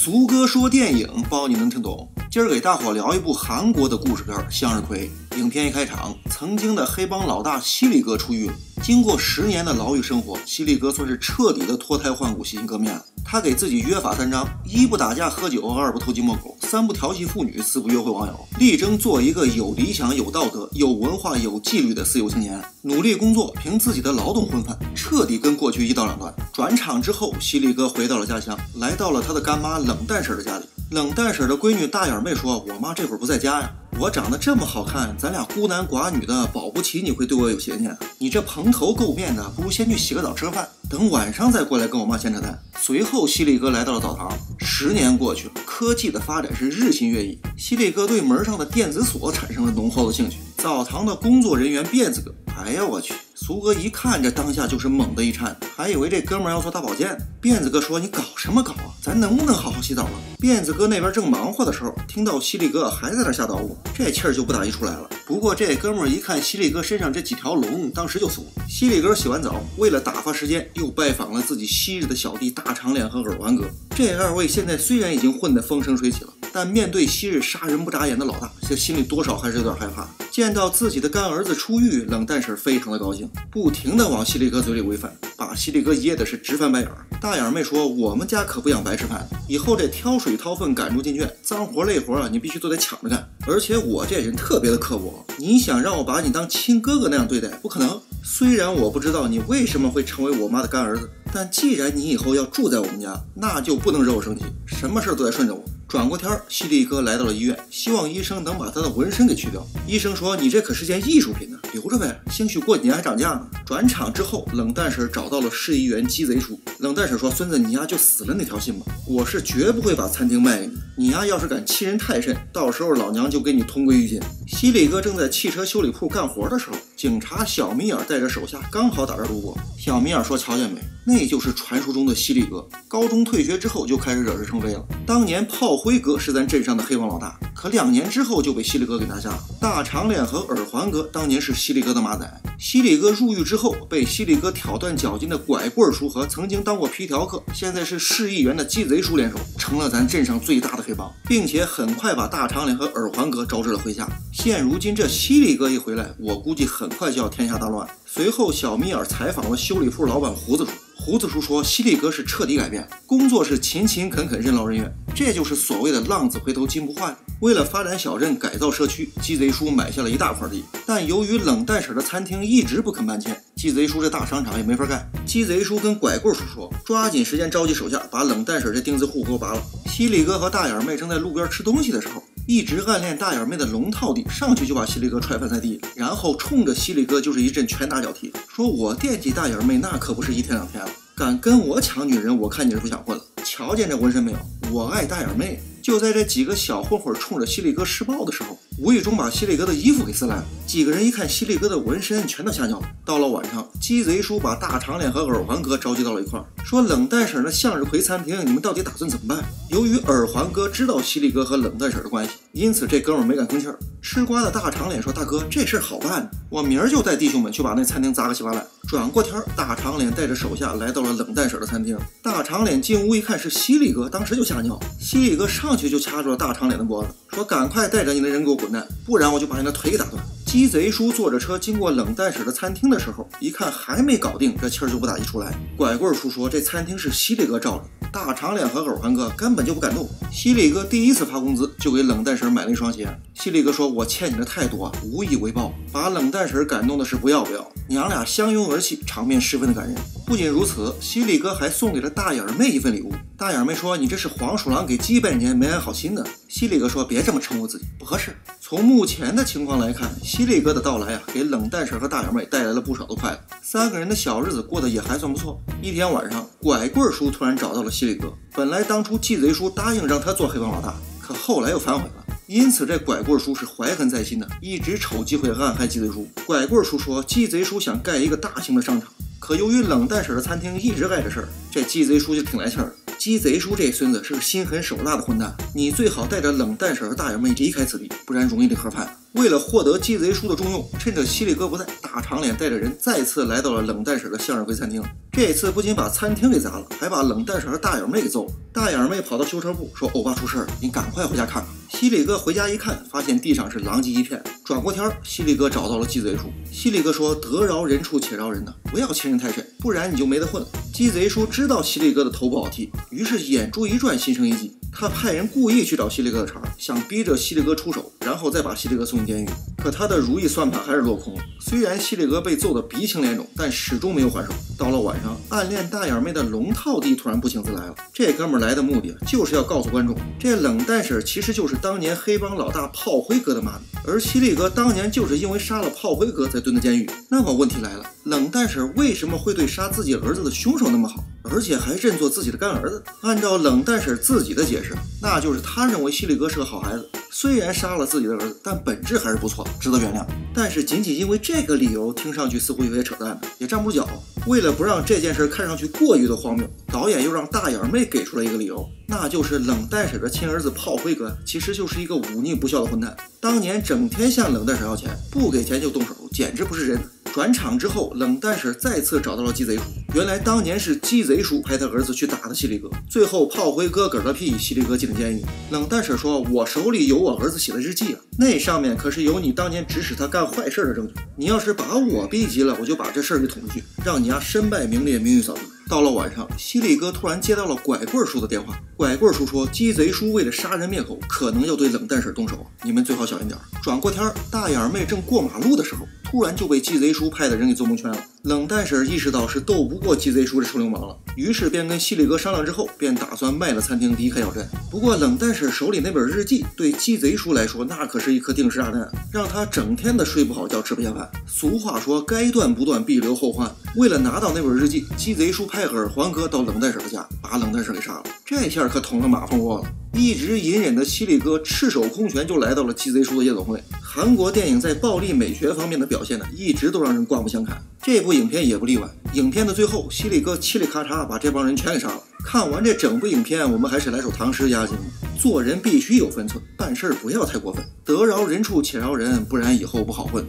俗哥说电影，包你能听懂。今儿给大伙聊一部韩国的故事片《向日葵》。影片一开场，曾经的黑帮老大犀利哥出狱了。经过十年的牢狱生活，犀利哥算是彻底的脱胎换骨、洗心革面了。他给自己约法三章：一不打架喝酒，二不偷鸡摸狗，三不调戏妇女，四不约会网友，力争做一个有理想、有道德、有文化、有纪律的自由青年。努力工作，凭自己的劳动混饭，彻底跟过去一刀两断。转场之后，犀利哥回到了家乡，来到了他的干妈冷淡婶的家里。冷淡婶的闺女大眼妹说：“我妈这会儿不在家呀。”我长得这么好看，咱俩孤男寡女的，保不齐你会对我有邪念。你这蓬头垢面的，不如先去洗个澡吃个饭，等晚上再过来跟我妈闲扯淡。随后，犀利哥来到了澡堂。十年过去了，科技的发展是日新月异，犀利哥对门上的电子锁产生了浓厚的兴趣。澡堂的工作人员辫子哥，哎呀我去！苏哥一看，这当下就是猛地一颤，还以为这哥们要做大保健。辫子哥说：“你搞什么搞啊？咱能不能好好洗澡了？”辫子哥那边正忙活的时候，听到犀利哥还在那瞎捣鼓，这气儿就不打一处来了。不过这哥们一看犀利哥身上这几条龙，当时就怂了。犀利哥洗完澡，为了打发时间，又拜访了自己昔日的小弟大长脸和耳环哥。这二位现在虽然已经混得风生水起了，但面对昔日杀人不眨眼的老大，这心里多少还是有点害怕。见到自己的干儿子出狱，冷淡婶非常的高兴，不停的往犀利哥嘴里喂饭，把犀利哥噎的是直翻白眼儿。大眼妹说：“我们家可不养白吃饭，以后这挑水掏粪赶猪进圈，脏活累活啊，你必须都得抢着干。而且我这人特别的刻薄，你想让我把你当亲哥哥那样对待，不可能。虽然我不知道你为什么会成为我妈的干儿子，但既然你以后要住在我们家，那就不能惹我生气，什么事都得顺着我。”转过天，犀利哥来到了医院，希望医生能把他的纹身给去掉。医生说：“你这可是件艺术品呢，留着呗，兴许过几年还涨价呢。”转场之后，冷淡婶找到了市议员鸡贼叔。冷淡婶说：“孙子，你丫就死了那条心吧，我是绝不会把餐厅卖给你。你呀要是敢欺人太甚，到时候老娘就给你同归于尽。”犀利哥正在汽车修理铺干活的时候，警察小米眼带着手下刚好打这儿路过。小米眼说：“瞧见没？那就是传说中的犀利哥。高中退学之后就开始惹是生非了。当年炮灰哥是咱镇上的黑帮老大，可两年之后就被犀利哥给拿下了。大长脸和耳环哥当年是犀利哥的马仔。犀利哥入狱之后，被犀利哥挑断脚筋的拐棍叔和曾经当过皮条客，现在是市议员的鸡贼叔联手，成了咱镇上最大的黑帮，并且很快把大长脸和耳环哥招致了麾下。现如今这犀利哥一回来，我估计很快就要天下大乱。随后，小米尔采访了修理铺老板胡子叔。胡子叔说：“犀利哥是彻底改变，工作是勤勤恳恳、任劳任怨，这就是所谓的浪子回头金不换。为了发展小镇、改造社区，鸡贼叔买下了一大块地，但由于冷淡婶的餐厅一直不肯搬迁，鸡贼叔这大商场也没法盖。鸡贼叔跟拐棍叔说：抓紧时间召集手下，把冷淡婶这钉子户给我拔了。犀利哥和大眼妹正在路边吃东西的时候。”一直暗恋大眼妹的龙套弟上去就把犀利哥踹翻在地，然后冲着犀利哥就是一阵拳打脚踢，说我惦记大眼妹那可不是一天两天了，敢跟我抢女人，我看你是不想混了。瞧见这纹身没有？我爱大眼妹。就在这几个小混混冲着犀利哥施暴的时候，无意中把犀利哥的衣服给撕烂了。几个人一看犀利哥的纹身，全都吓尿了。到了晚上，鸡贼叔把大长脸和耳环哥召集到了一块儿，说：“冷淡婶的向日葵餐厅，你们到底打算怎么办？”由于耳环哥知道犀利哥和冷淡婶的关系，因此这哥们没敢吭气儿。吃瓜的大长脸说：“大哥，这事儿好办，我明儿就带弟兄们去把那餐厅砸个稀巴烂。”转过天，大长脸带着手下来到了冷淡婶的餐厅。大长脸进屋一看是犀利哥，当时就吓尿。犀利哥上去就掐住了大长脸的脖子，说：“赶快带着你的人给我滚蛋，不然我就把你的腿给打断。”鸡贼叔坐着车经过冷淡婶的餐厅的时候，一看还没搞定，这气儿就不打一处来。拐棍叔说：“这餐厅是犀利哥罩着。”大长脸和耳环哥根本就不敢动。犀利哥第一次发工资就给冷淡婶买了一双鞋。犀利哥说：“我欠你的太多，无以为报。”把冷淡婶感动的是不要不要，娘俩相拥而泣，场面十分的感人。不仅如此，犀利哥还送给了大眼妹一份礼物。大眼妹说：“你这是黄鼠狼给鸡拜年，没安好心呢。”犀利哥说：“别这么称呼自己，不合适。”从目前的情况来看，犀利哥的到来啊，给冷淡婶和大眼妹带来了不少的快乐。三个人的小日子过得也还算不错。一天晚上，拐棍叔突然找到了犀利哥。本来当初鸡贼叔答应让他做黑帮老大，可后来又反悔了。因此这拐棍叔是怀恨在心的，一直瞅机会暗害鸡贼叔。拐棍叔说，鸡贼叔想盖一个大型的商场，可由于冷淡婶的餐厅一直碍着事儿，这鸡贼叔就挺来气儿。鸡贼叔这孙子是个心狠手辣的混蛋，你最好带着冷淡婶和大眼妹离开此地，不然容易被盒饭。为了获得鸡贼叔的重用，趁着犀利哥不在，大长脸带着人再次来到了冷淡婶的向日葵餐厅。这次不仅把餐厅给砸了，还把冷淡婶和大眼妹给揍了。大眼妹跑到修车部说：“欧巴出事儿了，你赶快回家看看。”犀利哥回家一看，发现地上是狼藉一片。转过天，犀利哥找到了鸡贼叔。犀利哥说：“得饶人处且饶人呐，不要欺人太甚，不然你就没得混了。”鸡贼叔知道犀利哥的头不好剃，于是眼珠一转，心生一计。他派人故意去找犀利哥的茬，想逼着犀利哥出手，然后再把犀利哥送进监狱。可他的如意算盘还是落空了。虽然犀利哥被揍得鼻青脸肿，但始终没有还手。到了晚上，暗恋大眼妹的龙套弟突然不请自来了。这哥们来的目的就是要告诉观众，这冷淡婶其实就是当年黑帮老大炮灰哥的妈咪，而犀利哥当年就是因为杀了炮灰哥才蹲的监狱。那么问题来了，冷淡婶为什么会对杀自己儿子的凶手那么好？而且还认作自己的干儿子。按照冷淡婶自己的解释，那就是他认为犀利哥是个好孩子，虽然杀了自己的儿子，但本质还是不错，值得原谅。但是仅仅因为这个理由，听上去似乎有些扯淡，也站不住脚。为了不让这件事看上去过于的荒谬，导演又让大眼妹给出了一个理由，那就是冷淡婶的亲儿子炮灰哥其实就是一个忤逆不孝的混蛋，当年整天向冷淡婶要钱，不给钱就动手，简直不是人。转场之后，冷淡婶再次找到了鸡贼叔。原来当年是鸡贼叔派他儿子去打的犀利哥，最后炮灰哥嗝了屁，犀利哥进了监狱。冷淡婶说：“我手里有我儿子写的日记啊，那上面可是有你当年指使他干坏事的证据。你要是把我逼急了，我就把这事儿给捅出去，让你丫身败名裂，名誉扫地。”到了晚上，犀利哥突然接到了拐棍叔的电话。拐棍叔说，鸡贼叔为了杀人灭口，可能要对冷淡婶动手，你们最好小心点。转过天，大眼妹正过马路的时候，突然就被鸡贼叔派的人给做蒙圈了。冷淡婶意识到是斗不过鸡贼叔这臭流氓了，于是便跟犀利哥商量之后，便打算卖了餐厅，离开小镇。不过冷淡婶手里那本日记，对鸡贼叔来说，那可是一颗定时炸弹，让他整天的睡不好觉，吃不下饭。俗话说，该断不断，必留后患。为了拿到那本日记，鸡贼叔派耳环哥到冷淡婶的家，把冷淡婶给杀了。这下可捅了马蜂窝了。一直隐忍的犀利哥赤手空拳就来到了鸡贼叔的夜总会。韩国电影在暴力美学方面的表现呢，一直都让人刮目相看。这部影片也不例外。影片的最后，犀利哥嘁里咔嚓把这帮人全给杀了。看完这整部影片，我们还是来首唐诗压惊：做人必须有分寸，办事不要太过分，得饶人处且饶人，不然以后不好混。